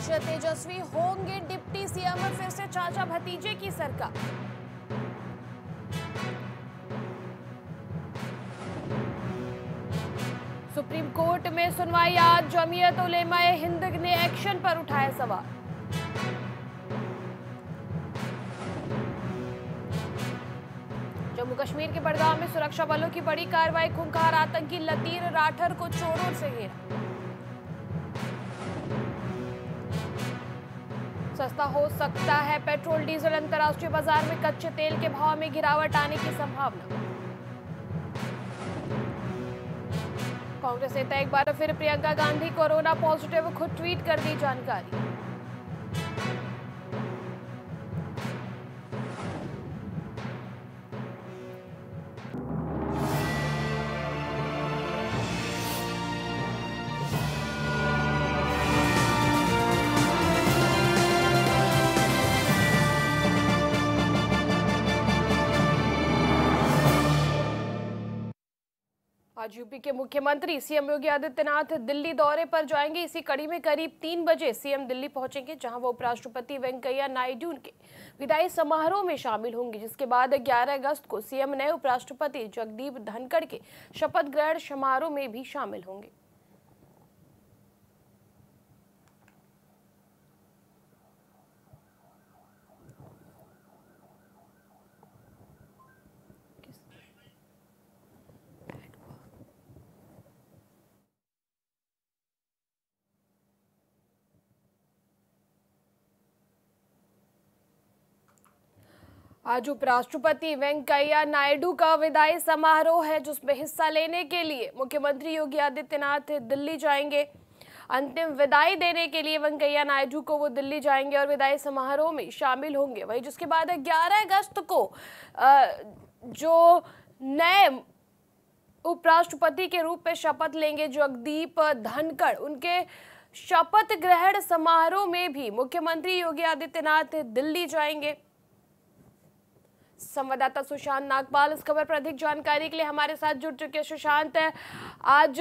योगेश तेजस्वी होंगे deputy CM फिर से चाचा भतीजे की सरकार। सुप्रीम कोर्ट में सुनवाई आज, जमीयत उलेमा हिंद ने एक्शन पर उठाया सवाल। जम्मू कश्मीर के बड़गांव में सुरक्षा बलों की बड़ी कार्रवाई, खूंखार आतंकी लतीर राठर को चोरों से घेरा। सस्ता हो सकता है। पेट्रोल, डीजल, अंतर्राष्ट्रीय बाज़ार में कच्चे तेल के भाव में गिरावट आने की संभावना। कांग्रेस नेता एक बार फिर प्रियंका गांधी कोरोना पॉजिटिव, खुद ट्वीट कर दी जानकारी। आज यूपी के मुख्यमंत्री सीएम योगी आदित्यनाथ दिल्ली दौरे पर जाएँगे। इसी कड़ी में करीब तीन बजे सीएम दिल्ली पहुँचेंगे, जहाँ वो उपराष्ट्रपति वेंकैया नायडू के विदाई समारोह में शामिल होंगे, जिसके बाद 11 अगस्त को सीएम नए उपराष्ट्रपति जगदीप धनखड़ के शपथ ग्रहण समारोह में भी शामिल होंगे। आज उपराष्ट्रपति वेंकैया नायडू का विदाई समारोह है, जिसमें हिस्सा लेने के लिए मुख्यमंत्री योगी आदित्यनाथ दिल्ली जाएँगे। अंतिम विदाई देने के लिए वेंकैया नायडू को वो दिल्ली जाएँगे और विदाई समारोह में शामिल होंगे। वही जिसके बाद 11 अगस्त को जो नए उपराष्ट्रपति के रूप में शपथ लेंगे, जगदीप धनखड़, उनके शपथ ग्रहण समारोह में भी मुख्यमंत्री योगी आदित्यनाथ दिल्ली जाएँगे। संवाददाता सुशांत नागपाल इस खबर पर अधिक जानकारी के लिए हमारे साथ जुड़ चुके सुशांत। आज,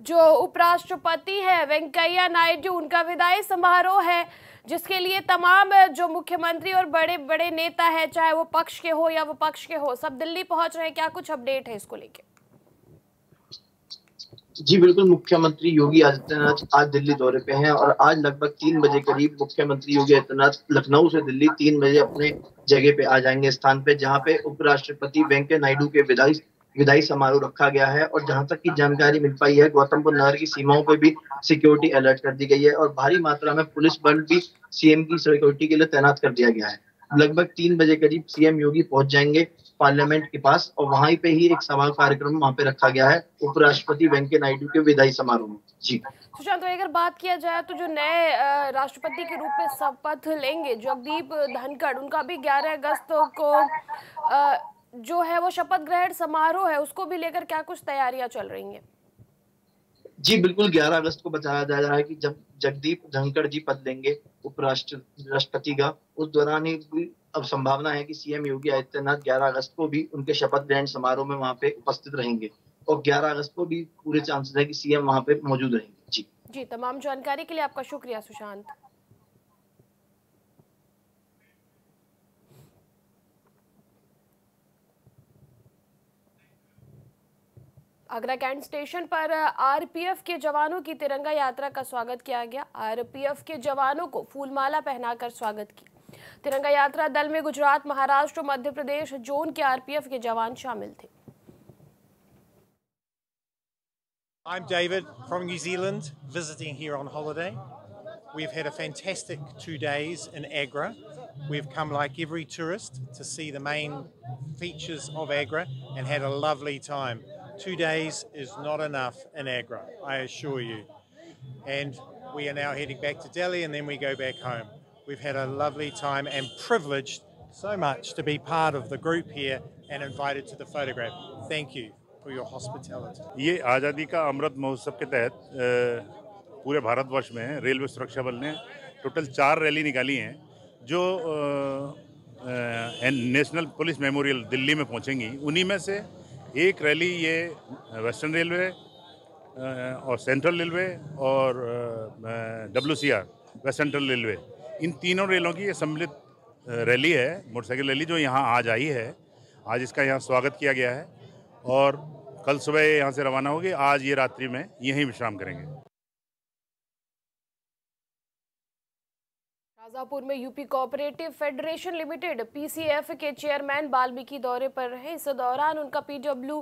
जो उपराष्ट्रपति है, वेंकैया नायडू, उनका विदाई समारोह है, जिसके लिए तमाम जो मुख्यमंत्री और बड़े बड़े नेता है, चाहे वो पक्ष के हो या वो पक्ष के हो, सब दिल्ली पहुँच रहे हैं। क्या कुछ अपडेट है इसको लेके? जी, बिल्कुल, मुख्यमंत्री योगी आदित्यनाथ आज दिल्ली दौरे पे हैं और आज लगभग तीन बजे करीब मुख्यमंत्री योगी आदित्यनाथ लखनऊ से दिल्ली तीन बजे अपने जगह पे आ जाएँगे स्थान पे, जहाँ पे उपराष्ट्रपति वेंकैया नायडू के विदाई विदाई समारोह रखा गया है और जहाँ तक की जानकारी मिल पाई है गौतमपुर नगर की सीमाओं पर भी सिक्योरिटी अलर्ट कर दी गई है और भारी मात्रा में पुलिस बल भी सीएम की सिक्योरिटी के लिए तैनात कर दिया गया है। लगभग तीन बजे करीब सीएम योगी पहुँच जाएँगे पार्लियामेंट के पास और वहाँ पे ही एक सभा कार्यक्रम वहाँ पे रखा गया है उपराष्ट्रपति वेंकैया नायडू के विदाई समारोह में। जी। सुशांत अगर बात किया जाए तो जो नए राष्ट्रपति के रूप में शपथ लेंगे जगदीप धनखड़ उनका भी 11 अगस्त को जो है वो शपथ ग्रहण समारोह है उसको भी लेकर क्या कुछ तैयारियाँ चल रही हैं? जी बिल्कुल 11 अगस्त को बताया जा रहा है कि जब जगदीप धनखड़ जी पद लेंगे उपराष्ट्र, राष्ट्रपति का। उस दौरान ही अब संभावना है कि सीएम योगी आदित्यनाथ 11 अगस्त को भी उनके शपथ ग्रहण समारोह में वहाँ पे उपस्थित रहेंगे। और 11 अगस्त को भी पूरे चांसेस है कि सीएम वहाँ पे मौजूद रहेंगे। जी। जी, तमाम जानकारी के लिए आपका शुक्रिया, सुशांत। आगरा कैंट स्टेशन पर आरपीएफ के जवानों की तिरंगा यात्रा का स्वागत किया गया आरपीएफ के जवानों को फूलमाला पहनाकर स्वागत किया तिरंगा यात्रा दल में गुजरात महाराष्ट्र मध्य प्रदेश जोन के आरपीएफ के जवान शामिल थे I'm David from New Zealand, visiting here on holiday. We've had a fantastic two days in Agra. We've come like every tourist to see the main features of Agra and had a lovely time. Two days is not enough in Agra, I assure you. And we are now heading back to Delhi and then we go back home. We've had a lovely time and privileged so much to be part of the group here and invited to the photograph. Thank you for your hospitality. ये आज़ादी का अमृत महोत्सव के तहत पूरे भारतवर्ष में railway सुरक्षा बल ने टोटल चार रैली निकाली हैं जो नेशनल पुलिस मेमोरियल दिल्ली में पहुंचेंगी उन्हीं में से एक रैली ये वेस्टर्न रेलवे और सेंट्रल रेलवे और W C R west central railway. इन तीनों रेलों की ये सम्मिलित रैली है, मोटरसाइकिल रैली जो यहाँ आज आई है। आज इसका यहाँ स्वागत किया गया है और कल सुबह यहाँ से रवाना होगी, आज ये रात्रि में यहीं विश्राम करेंगे। शाजापुर में UP cooperative federation limited, PCF के चेयरमैन वाल्मीकि दौरे पर रहे। इस दौरान उनका पीडब्ल्यू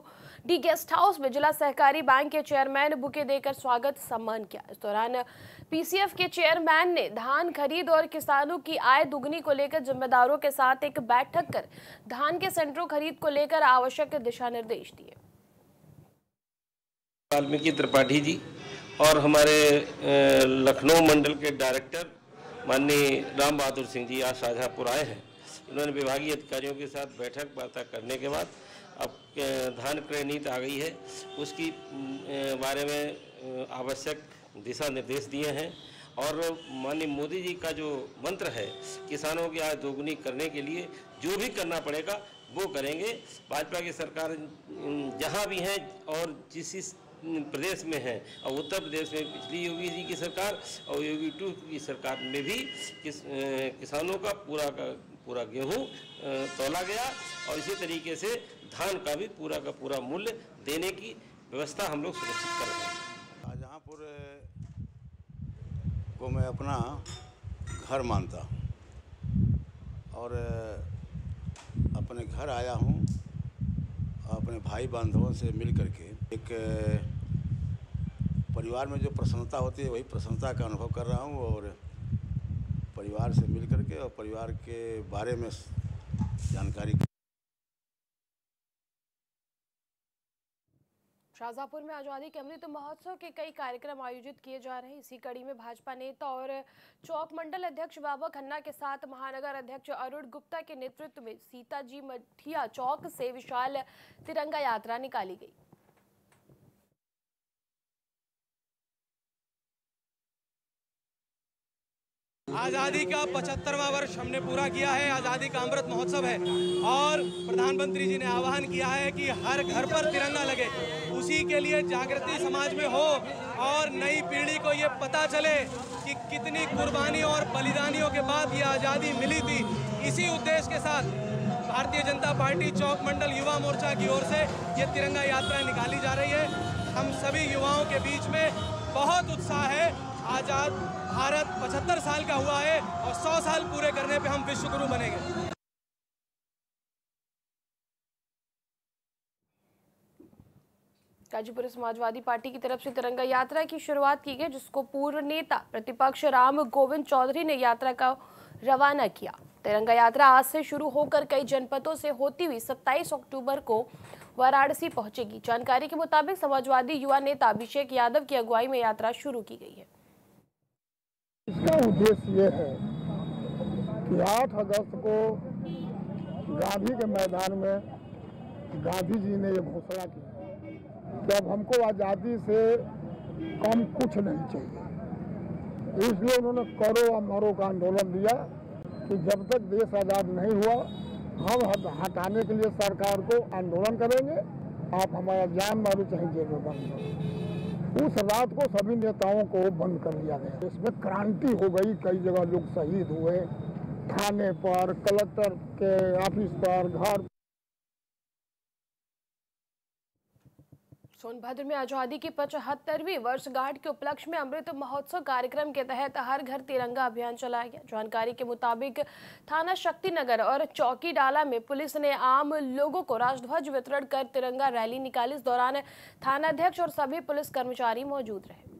डी गेस्ट हाउस में जिला सहकारी बैंक के चेयरमैन बुके देकर स्वागत सम्मान किया। इस दौरान पीसीएफ के चेयरमैन ने धान खरीद और किसानों की आय दुगनी को लेकर जिम्मेदारों के साथ एक बैठक कर धान के सेंटरों खरीद को लेकर आवश्यक दिशा निर्देश दिए। वाल्मीकि त्रिपाठी जी और हमारे लखनऊ मंडल के डायरेक्टर माननीय राम बहादुर सिंह जी आज शाहजहाँपुर आए हैं। इन्होंने विभागीय अधिकारियों के साथ बैठक वार्ता करने के बाद अब धान क्रय नीति आ गई है। उसकी बारे में आवश्यक दिशा निर्देश दिए हैं। और माननीय मोदी जी का जो मंत्र है, किसानों की आय दोगुनी करने के लिए जो भी करना पड़ेगा, वो करेंगे। भाजपा की सरकार जहाँ भी हैं और जिस प्रदेश में है और उत्तर प्रदेश में पिछली योगी जी की सरकार और योगी टू की सरकार में भी किस, किसानों का पूरा का पूरा गेहूँ तोला गया और इसी तरीके से धान का भी पूरा का पूरा मूल्य देने की व्यवस्था हम लोग सुनिश्चित कर रहे हैं। शाहजहाँपुर को मैं अपना घर मानता हूँ और अपने घर आया हूँ। अपने भाई बांधवों से मिल करके एक, परिवार में जो प्रसन्नता होती है, वही प्रसन्नता का अनुभव कर रहा हूँ और परिवार से मिल करके और परिवार के बारे में जानकारी शाहजहाँपुर में आज़ादी के अमृत महोत्सव के कई कार्यक्रम आयोजित किए जा रहे हैं। इसी कड़ी में भाजपा नेता और चौक मंडल अध्यक्ष बाबा खन्ना के साथ महानगर अध्यक्ष अरुण गुप्ता के नेतृत्व में सीताजी मठिया चौक से विशाल तिरंगा यात्रा निकाली गई। आज़ादी का पचहत्तरवा वर्ष हमने पूरा किया है, आज़ादी का अमृत महोत्सव है। और प्रधानमंत्री जी ने आह्वान किया है कि हर घर पर तिरंगा लगे। उसी के लिए जागृति समाज में हो और नई पीढ़ी को ये पता चले कि कितनी कुर्बानी और बलिदानियों के बाद ये आज़ादी मिली थी। इसी उद्देश्य के साथ भारतीय जनता पार्टी चौक मंडल युवा मोर्चा की ओर से ये तिरंगा यात्रा निकाली जा रही है। हम सभी युवाओं के बीच में बहुत उत्साह है। आज़ाद भारत 75 साल का हुआ है और 100 साल पूरे करने पे हम विश्वगुरु बनेंगे। गाजीपुर समाजवादी पार्टी की तरफ़ से तिरंगा यात्रा की शुरुआत की गई, जिसको पूर्व नेता प्रतिपक्ष राम गोविंद चौधरी ने यात्रा का रवाना किया। तिरंगा यात्रा आज से शुरू होकर कई जनपदों से होती हुई 27 अक्टूबर को वाराणसी पहुंचेगी। जानकारी के मुताबिक समाजवादी युवा नेता अभिषेक यादव की अगुवाई में यात्रा शुरू की गई है। इसका उद्देश्य ये है कि 8 अगस्त को गांधी के मैदान में गांधी जी ने ये घोषणा की। अब हमको आज़ादी से कम कुछ नहीं चाहिए। इसलिए उन्होंने करो या मरो का आंदोलन दिया कि जब तक देश आज़ाद नहीं हुआ, हम हटाने के लिए सरकार को आंदोलन करेंगे। आप हमारा जान मारो चाहे जेल में बंद उस रात को सभी नेताओं को बंद कर दिया गया। इसमें क्रांति हो गई, कई जगह लोग शहीद हुए। थाने पर, कलेक्टर के ऑफ़िस पर, घर सोनभद्र में आज़ादी की पचहत्तरवीं वर्षगांठ के उपलक्ष्य में अमृत महोत्सव कार्यक्रम के तहत हर घर तिरंगा अभियान चलाया गया। जानकारी के मुताबिक थाना शक्ति नगर और चौकी डाला में पुलिस ने आम लोगों को राजध्वज वितरण कर तिरंगा रैली निकाली। इस दौरान थानाध्यक्ष और सभी पुलिस कर्मचारी मौजूद रहे।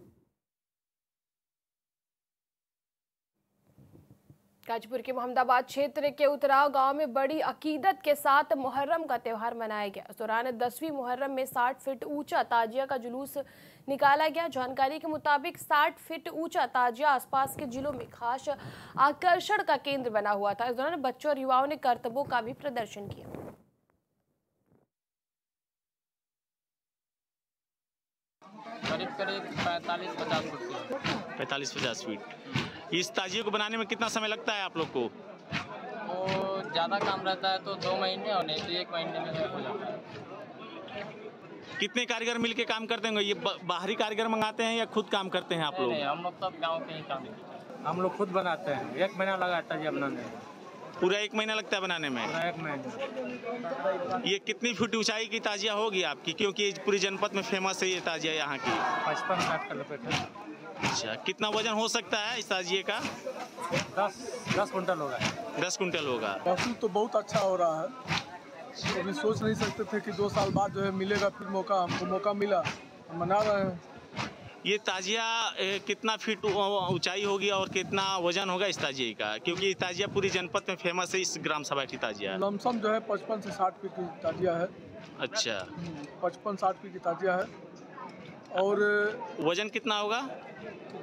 गाजीपुर के मोहम्मदाबाद क्षेत्र के उतराव गाँव में बड़ी अकीदत के साथ मुहर्रम का त्यौहार मनाया गया। इस दौरान दसवीं मुहर्रम में 60 फीट ऊँचा ताजिया का जुलूस निकाला गया। जानकारी के मुताबिक 60 फीट ऊँचा ताजिया आसपास के जिलों में खास आकर्षण का केंद्र बना हुआ था। इस दौरान बच्चों और युवाओं ने करतबों का भी प्रदर्शन किया। करीब करीब पैंतालीस पचास फुट पैंतालीस पचास फीट। इस ताजिए को बनाने में कितना समय लगता है आप लोग को? ज़्यादा काम रहता है तो दो महीने और नहीं तो एक महीने में हो जाता है। कितने कारीगर मिलके काम करते होंगे? ये बाहरी कारीगर मंगाते हैं या खुद काम करते हैं आप लोग? हम लोग सब गाँव के ही काम हम लोग खुद बनाते हैं। एक महीना लगा है ताजिया बनाने में। पूरा एक महीना लगता है बनाने में? एक महीना। ये कितनी फुट ऊंचाई की ताजिया होगी आपकी? क्योंकि पूरी जनपद में फ़ेमस है ये ताजिया यहाँ की। पचपन साठ का लपेट है अच्छा कितना वज़न हो सकता है इस ताजिए का? दस दस कुंटल होगा। दस कुंटल होगा। महसूस तो बहुत अच्छा हो रहा है। कभी सोच नहीं सकते थे कि दो साल बाद जो है मिलेगा फिर मौका हमको मौका मिला। हम मना रहे हैं। ये ताजिया कितना फीट ऊंचाई होगी और कितना वज़न होगा इस ताजिए का? क्योंकि ये ताजिया पूरी जनपद में फ़ेमस है इस ग्राम सभा की ताजिया लमसम जो है पचपन से साठ फीट की ताजिया है। अच्छा। पचपन साठ फीट की ताजिया है। और वज़न कितना होगा?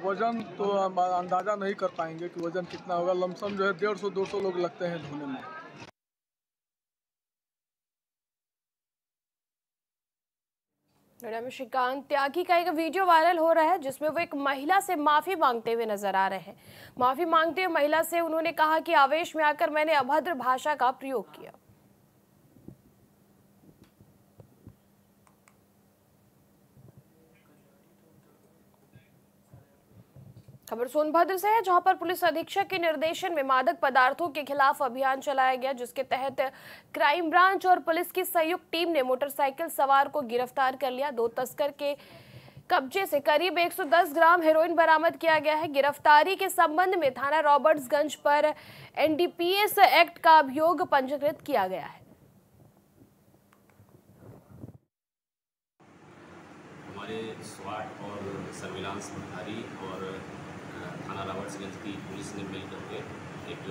वज़न तो अंदाज़ा नहीं कर पाएँगे कि वज़न कितना होगा। लमसम जो है डेढ़ सौ, दो सौ लोग लगते हैं धोने में श्रीकांत त्यागी का एक वीडियो वायरल हो रहा है, जिसमें वो एक महिला से माफ़ी मांगते हुए नज़र आ रहे हैं। माफ़ी मांगते हुए महिला से उन्होंने कहा कि आवेश में आकर मैंने अभद्र भाषा का प्रयोग किया। खबर सोनभद्र से है, जहाँ पर पुलिस अधीक्षक के निर्देशन में मादक पदार्थों के खिलाफ अभियान चलाया गया, जिसके तहत क्राइम ब्रांच और पुलिस की संयुक्त टीम ने मोटरसाइकिल सवार को गिरफ़्तार कर लिया। दो तस्कर के कब्जे से करीब 110 ग्राम हेरोइन बरामद किया गया है। गिरफ्तारी के संबंध में थाना रॉबर्ट्सगंज पर एनडीपीएस एक्ट का अभियोग पंजीकृत किया गया है। हमारे स्वाट और सर्विलांस प्रभारी और थाना रावटसगंज की पुलिस ने मिल करके एक,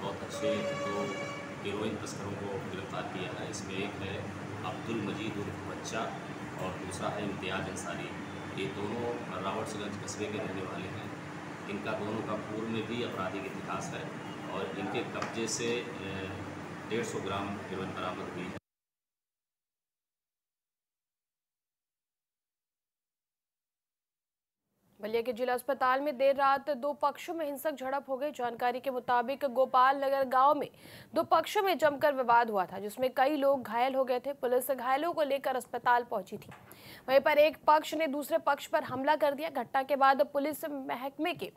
बहुत अच्छे दो हीरोइन तस्करों को गिरफ़्तार किया है। इसमें एक है अब्दुल मजीद उर्फ़ बच्चा और दूसरा है इम्तियाज़ अंसारी। ये दोनों रावटसगंज कस्बे के रहने वाले हैं। इनका दोनों का पूर्व में भी आपराधिक इतिहास है और इनके कब्जे से डेढ़ सौ ग्राम हेरोइन बरामद हुई है। बलिया के जिला अस्पताल में देर रात दो पक्षों में हिंसक झड़प हो गई। जानकारी के मुताबिक गोपाल नगर गाँव में दो पक्षों में जमकर विवाद हुआ था, जिसमें कई लोग घायल हो गए थे। पुलिस घायलों को लेकर अस्पताल पहुँची थी। वहीं पर एक पक्ष ने दूसरे पक्ष पर हमला कर दिया। घटना के बाद पुलिस महकमे के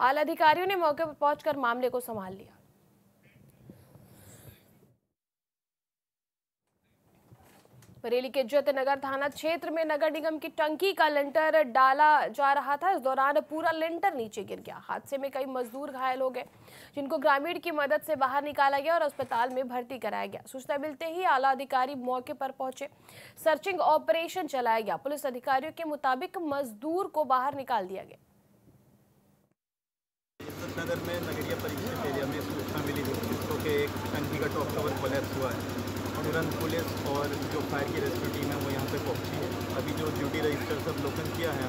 आला अधिकारियों ने मौके पर पहुंचकर मामले को संभाल लिया। बरेली के जत नगर थाना क्षेत्र में नगर निगम की टंकी का लेंटर डाला जा रहा था। इस दौरान पूरा लेंटर नीचे गिर गया। हादसे में कई मजदूर घायल हो गए, जिनको ग्रामीण की मदद से बाहर निकाला गया और अस्पताल में भर्ती कराया गया। सूचना मिलते ही आला अधिकारी मौके पर पहुँचे। सर्चिंग ऑपरेशन चलाया गया। पुलिस अधिकारियों के मुताबिक मजदूर को बाहर निकाल दिया गया। नगर में नगरीय परिषद एरिया में सूचना मिली जिसको कि एक टंकी का टॉप कवर कोलैप्स हुआ है। तुरंत पुलिस और जो फायर की रेस्क्यू टीम है, वो यहाँ पे पहुँची है। अभी जो ड्यूटी रजिस्टर सब लोकन किया है,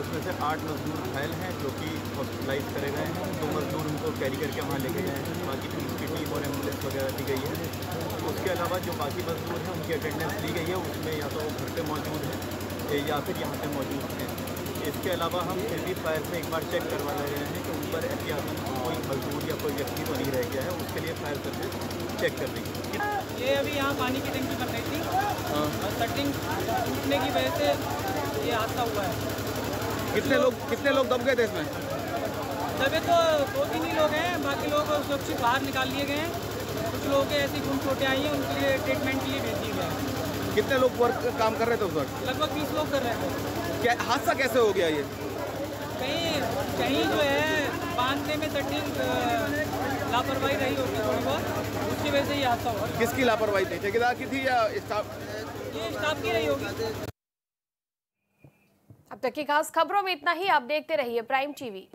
उसमें से आठ मजदूर घायल हैं, जो कि हॉस्पिटलाइज करे गए हैं। दो मजदूर उनको कैरी करके वहाँ लेके गए हैं। बाकी पुलिस की टीम और एंबुलेंस वगैरह दी गई है। उसके अलावा जो बाकी मजदूर हैं, उनकी अटेंडेंस ली गई है, उसमें या तो वो घर पर मौजूद हैं, या फिर यहाँ पर मौजूद हैं। इसके अलावा हम फिर भी फायर से एक बार चेक करवा ले रहे हैं कि उन पर एहतियातन कोई मजदूर या कोई व्यक्ति तो नहीं रह गया है उसके लिए फायर सर्विस चेक कर देगी ये अभी यहाँ पानी की टंकी बन रही थी और सेटिंग टूटने की वजह से ये हादसा हुआ है। कितने लोग कितने लोग दब गए थे इसमें? दबे तो दो तीन ही लोग हैं बाकी लोग सुरक्षित बाहर निकाल लिए गए हैं। कुछ लोग ऐसी खून चोटें आई हैं उनके लिए ट्रीटमेंट के लिए भेज दिए गए हैं। कितने लोग वर्क काम कर रहे थे उस वक्त? लगभग बीस लोग कर रहे थे। क्या हादसा कैसे हो गया ये? कहीं कहीं जो है बांधने में सेटिंग लापरवाही रही होगी थोड़ी बहुत। उसकी वजह से ये हादसा हुआ। किसकी लापरवाही थी? ठेकेदार की थी या स्टाफ? ये स्टाफ की रही होगी। अब तक की खास खबरों में इतना ही। आप देखते रहिए प्राइम टीवी।